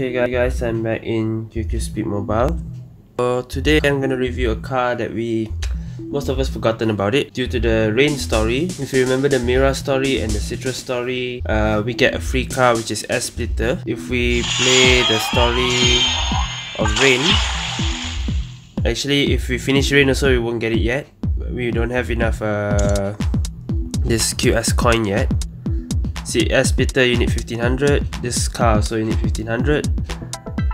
Okay guys, I'm back in QQ Speed Mobile. So today I'm gonna review a car that we most of us forgotten about it due to the rain story. If you remember the Mira story and the Citrus story, uh, we get a free car which is S Splitter. If we play the story of rain, actually if we finish rain also we won't get it yet. We don't have enough uh, this QS coin yet. See S Splitter you need 1500, this car also you need 1500.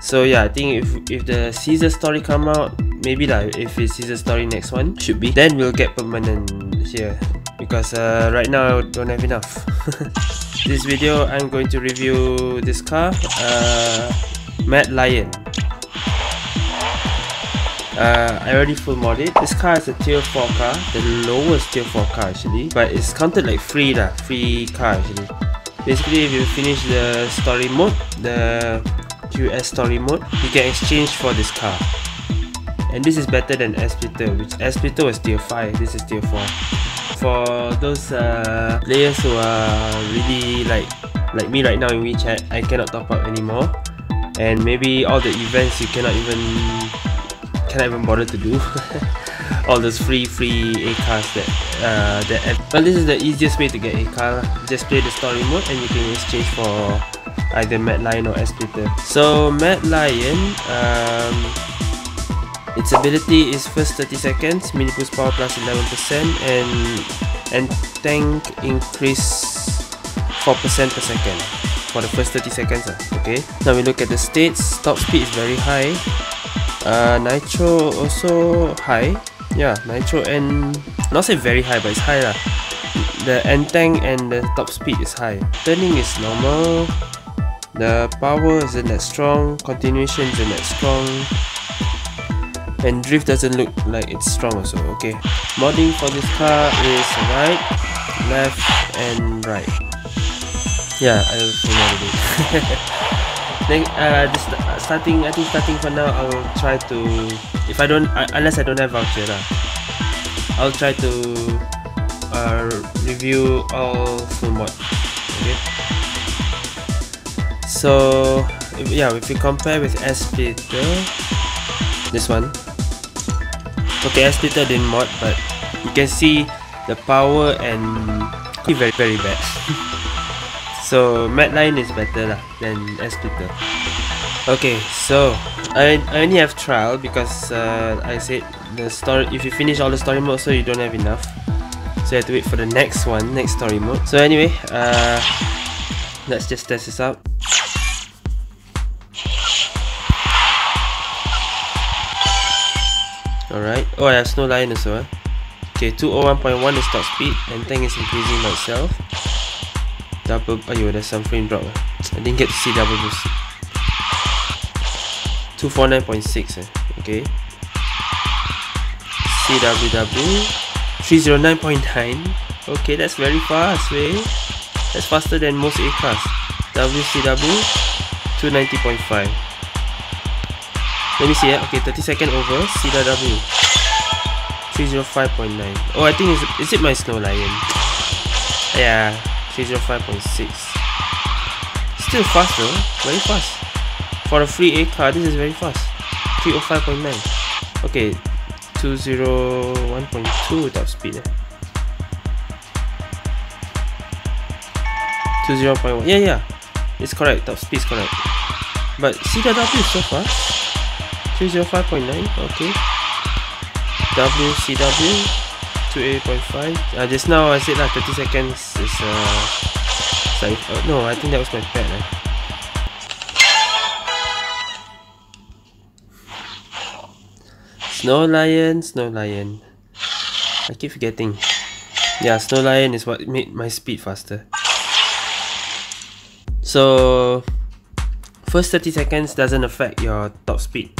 So yeah, I think if if the Caesar story come out, maybe like if it's Caesar story next one should be, then we'll get permanent here because uh, right now I don't have enough. this video I'm going to review this car, uh, Mad Lion. Uh, I already full modded. This car is a tier 4 car, the lowest tier 4 car actually, but it's counted like free lah, free car actually. Basically if you finish the story mode, the QS story mode, you can exchange for this car. And this is better than S Splitter, which S Splitter was tier 5, this is tier 4. For those uh, players who are really like like me right now in WeChat, I cannot top up anymore. And maybe all the events you cannot even cannot even bother to do all those free free A cars that uh, that well this is the easiest way to get A car just play the story mode and you can exchange for either Mad Lion or S Splitter so Mad Lion um, its ability is first 30 seconds mini boost power plus 11% and and tank increase 4% per second for the first 30 seconds okay? Now we look at the states top speed is very high. Uh, nitro also high yeah nitro and not say very high but it's high lah. The end tank and the top speed is high. Turning is normal. The power isn't that strong. Continuation isn't that strong. And drift doesn't look like it's strong also okay. Modding for this car is right left and right. Yeah i also modded it then uh, this, starting I think starting for now I'll try to if I don't uh, unless I don't have voucher lah. I'll try to uh, review all full mod okay? So yeah if you compare with S Splitter this one. Okay S Splitter didn't mod but you can see the power and very very bad. So Mad Lion is better lah than S Splitter. Okay, so I, I only have trial because uh, I said the story. If you finish all the story mode, so you don't have enough. So you have to wait for the next one, next story mode. So anyway, uh, let's just test this out. Alright. Oh, I have Snow Lion as well. Okay, 201.1 is top speed and tank is increasing myself. double ayo there's some frame drop I didn't get to see double boost 249.6 eh. okay CWW 309.9 okay that's very fast way that's faster than most A cars WCW 290.5 let me see eh. okay 30 second over CWW 305.9 oh I think is, is it my snow lion yeah 305.6 Still fast though, very fast. For a free A car, this is very fast. 305.9 Okay, 201.2 top speed. Eh. 20.1 yeah yeah it's correct top speed is correct but see CW is so fast 305.9 okay WCW to 8.5 uh, just now I said lah 30 seconds is uh, sorry, uh, no I think that was my pad eh. Snow Lion, Snow Lion. I keep forgetting. Yeah Snow Lion is what made my speed faster. So first 30 seconds doesn't affect your top speed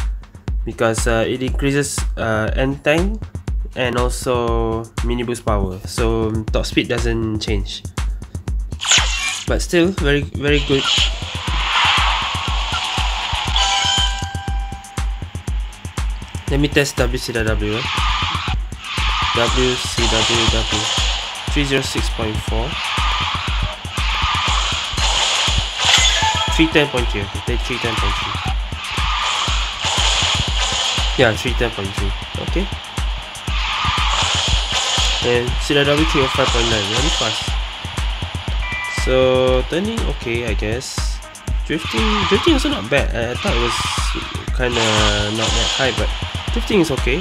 because uh, it increases uh, end time and also mini boost power. So top speed doesn't change. But still very very good let me test WCW WCWW 306.4 310.3. Okay, play 310.3. Yeah, 310.3. Okay. And CLW 305.9, really fast. So turning okay, I guess. Drifting, drifting also not bad. I, I thought it was kind of not that high, but drifting is okay.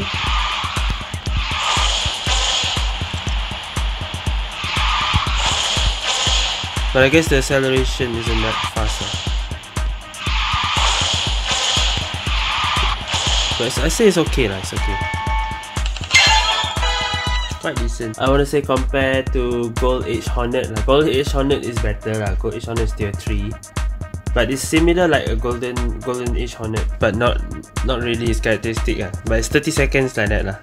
But I guess the acceleration isn't that fast. But I say it's okay, lah. It's okay. Quite decent. I want to say compared to Gold Age Hornet, like Gold Age Hornet is better, lah. Gold Age Hornet is tier three. But it's similar like a golden golden age hornet, but not not really its characteristic. But it's 30 seconds like that lah.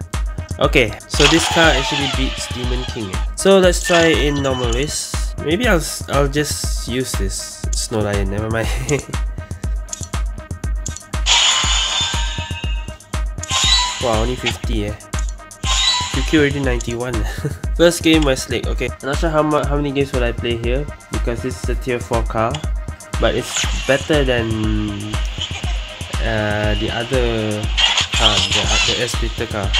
Okay, so this car actually beats Demon King. So let's try in normal race. Maybe I'll I'll just use this Snow Lion. Never mind. wow, only 50 eh. QQ already 91. First game Westlake. Okay, I'm not sure how how many games will I play here because this is a tier 4 car, but it's better than uh, the other car, the, the S splitter car.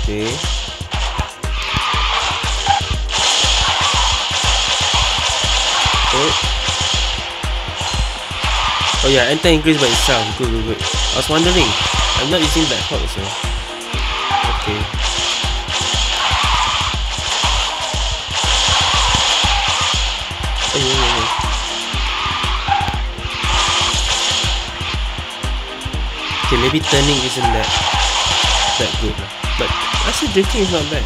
Okay. Oh. Oh yeah, enter increase by itself. Good, good, good. I was wondering. I'm not using Black Hawk so. Okay. Okay, maybe turning isn't that that good. But actually drifting is not bad.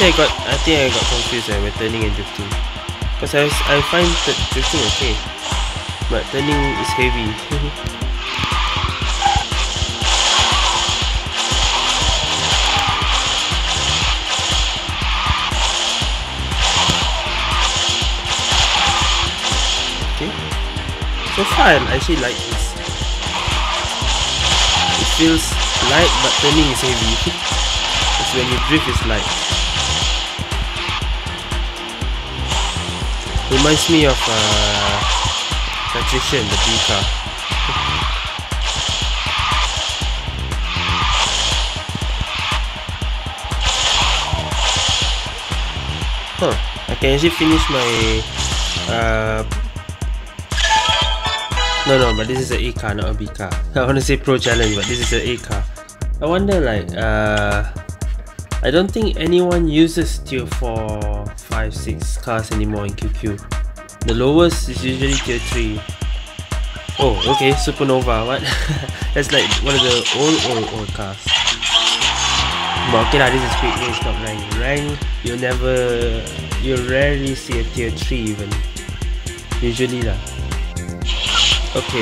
Think I got I think I got confused eh, with turning and drifting. Because I, I find that drifting okay. But turning is heavy. So far, I actually like this. It feels light, but turning is heavy. it's when you drift, it's light. Reminds me of uh, Patrician, the B car. huh. I can actually finish my uh, no, no, but this is a A car, not a B car. I want to say Pro Challenge, but this is a A car. I wonder, like, uh, I don't think anyone uses tier 4, 5, 6 cars anymore in QQ. The lowest is usually tier 3. Oh, okay, Supernova, what? That's like one of the old, old, old cars. But okay lah, this is quick race, not rank. Rank, you never, you'll rarely see a tier 3 even. Usually lah. Okay.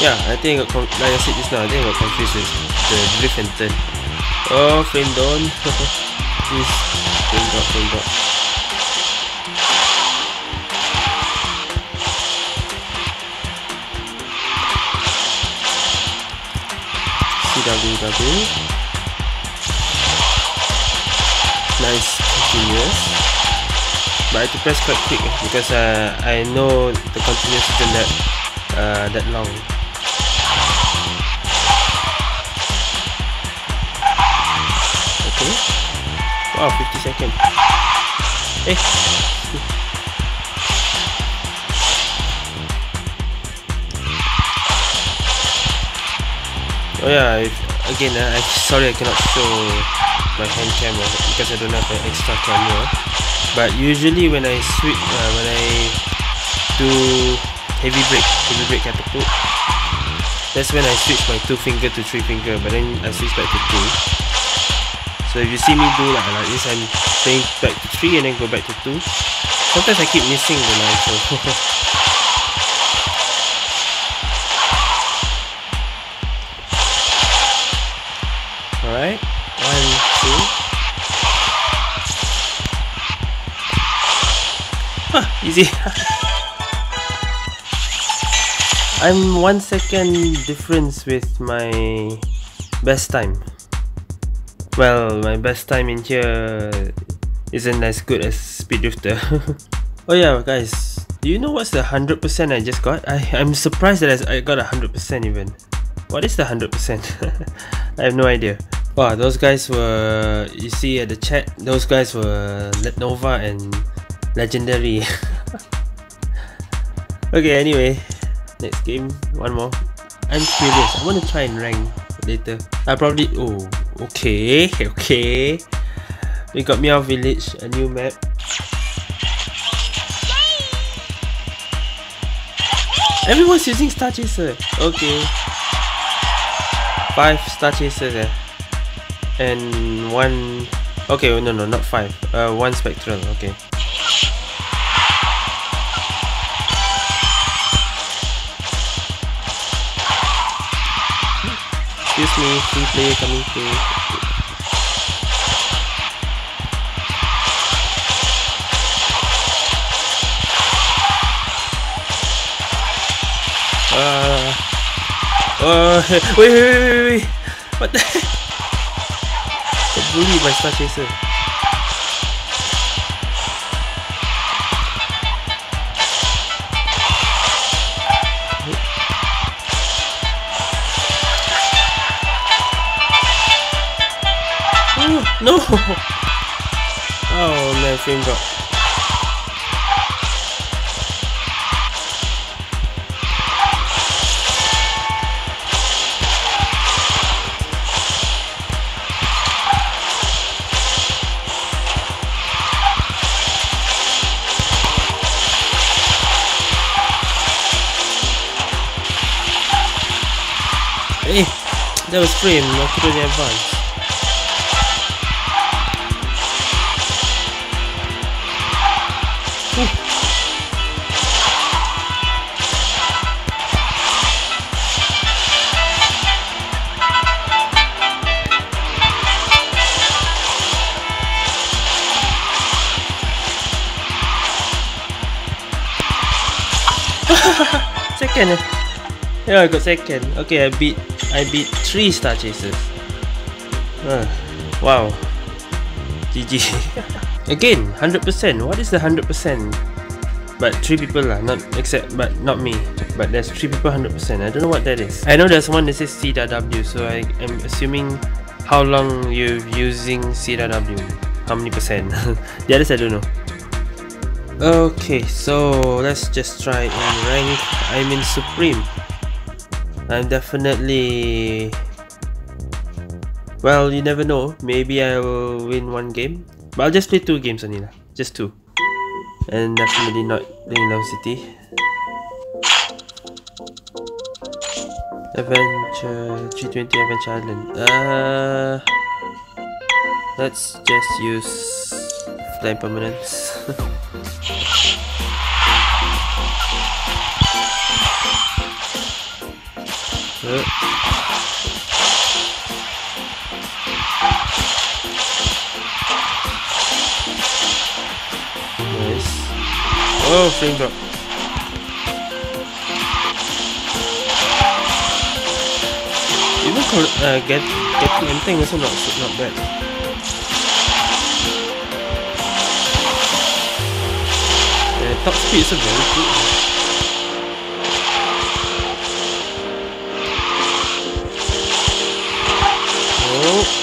Yeah, I think I got like I said just now, I think I got confused with the drift and turn. Oh, frame down. Please, frame down, frame down. Www nice continuous. But I have to press quite quick because uh, I know the continuous isn't that uh, that long. Okay. Wow 50 seconds. Eh Oh yeah, if, again, uh, I sorry I cannot show my hand camera because I don't have an extra camera. But usually when I switch, uh, when I do heavy brake, heavy brake catapult, that's when I switch my two finger to three finger. But then I switch back to two. So if you see me do like, like this, I'm playing back to three and then go back to two. Sometimes I keep missing the line, One, two. Huh, easy. I'm one second difference with my best time. Well, my best time in here isn't as good as Speed Drifter. oh yeah, guys, do you know what's the 100% I just got? I, I'm surprised that I got 100% even. What is the 100%? I have no idea. Wow, those guys were, you see at the chat, those guys were Nova and Legendary. okay, anyway, next game, one more. I'm curious, I want to try and rank later. I probably, oh, okay, okay. We got Meow Village, a new map. Everyone's using Star Chaser. Okay. Five Star Chasers eh. And one... Okay, no, no, not five. Uh, one Spectral, okay. Excuse me, free player coming through. Uh, uh, wait, wait, wait, wait, wait. What the bullied by Star Chaser. No! Oh man, frame drop. That was frame, I couldn't advance. second? Yeah, I got second. Okay, I beat I beat three star chasers. Uh, wow. GG. Again, 100%. What is the 100%? But three people lah, not except but not me. But there's three people 100%. I don't know what that is. I know there's one that says CW, so I am assuming how long you're using CW. How many percent? the others I don't know. Okay, so let's just try and rank. I'm in Supreme. I'm definitely... Well, you never know. Maybe I will win one game. But I'll just play two games only lah. Just two. And definitely not playing Love City. Adventure... 320 Adventure Island. Uh... Let's just use... Flame Permanence. Nice. Oh, frame drop. Even uh, get getting anything also not not bad. Yeah, top speed is very good. Nope.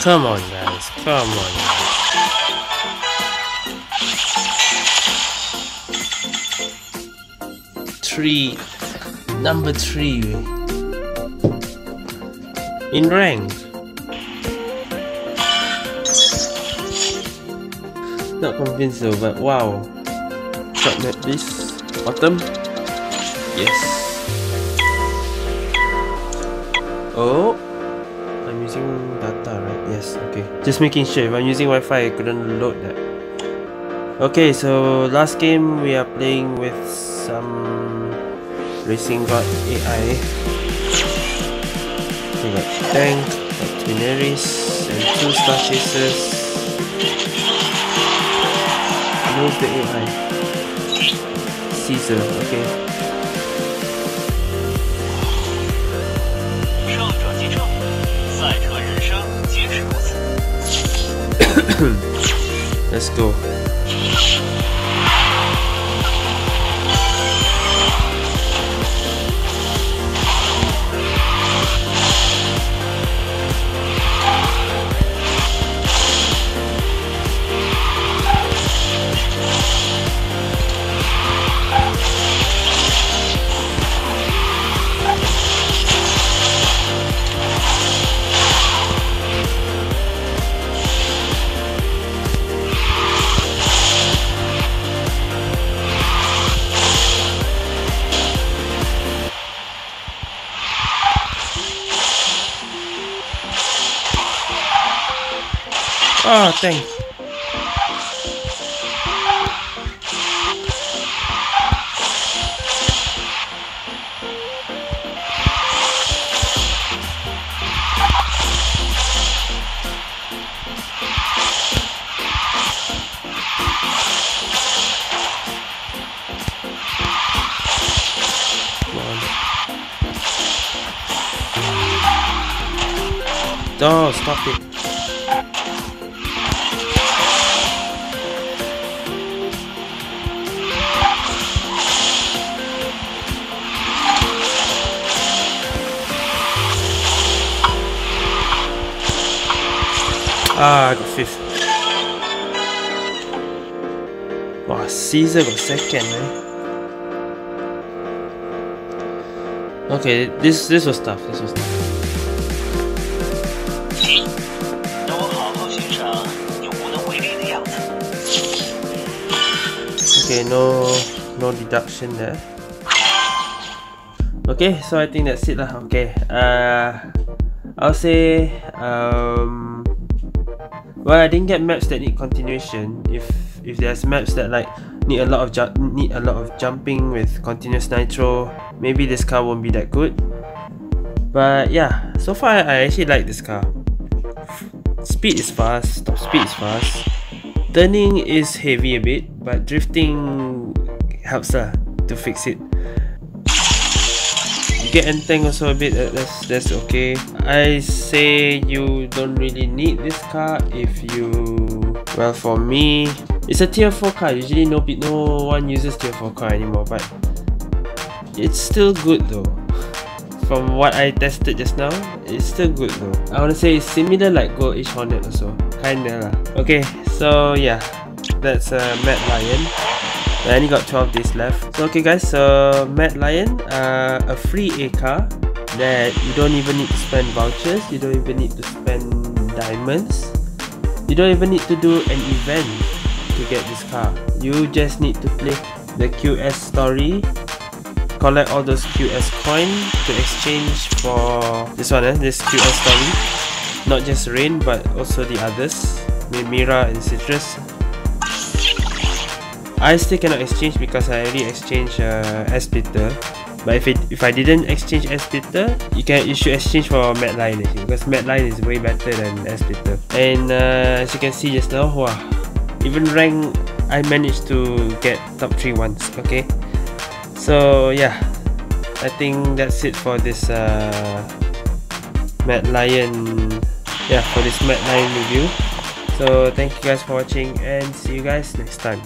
Come on, guys. Come on. Three. Number three. In rank. Not convinced though, but wow. Shot net this. Bottom. Yes. Oh. Just making sure if I'm using Wi-Fi, I couldn't load that. Okay, so last game we are playing with some Racing God AI. We got Tank, got and two Star Chasers. Where's the AI? Caesar, okay. Let's go. Oh, thank. Oh, stop it. Ah, got fifth. Wow, Caesar got second, man. Okay, this this was tough. This was tough. Okay, no no deduction there. Okay, so I think that's it lah. Okay, uh, I'll say um well, I didn't get maps that need continuation. If if there's maps that like need a lot of need a lot of jumping with continuous nitro, maybe this car won't be that good. But yeah, so far I actually like this car. Speed is fast, top speed is fast. Turning is heavy a bit, but drifting helps lah to fix it get tank also a bit that's that's okay. I say you don't really need this car if you well for me it's a tier 4 car. Usually no no one uses tier 4 car anymore but it's still good though. From what i tested just now it's still good though. I want to say it's similar like gold H hornet also. Kinda lah. Okay so yeah that's a uh, Lion I only got 12 days left. So okay guys, so Mad Lion, uh, a free A car that you don't even need to spend vouchers, you don't even need to spend diamonds, you don't even need to do an event to get this car. You just need to play the QS story, collect all those QS coins to exchange for this one, eh? this QS story. Not just Rain but also the others, Mira and Citrus. I still cannot exchange because I already exchanged uh, S-Splitter. But if it, if I didn't exchange S-Splitter, you can you should exchange for Mad Lion actually because Mad Lion is way better than S-Splitter. And uh, as you can see just now, wow, even rank I managed to get top 3 once, okay? So yeah, I think that's it for this uh, Mad Lion, yeah, for this Mad Lion review. So thank you guys for watching and see you guys next time.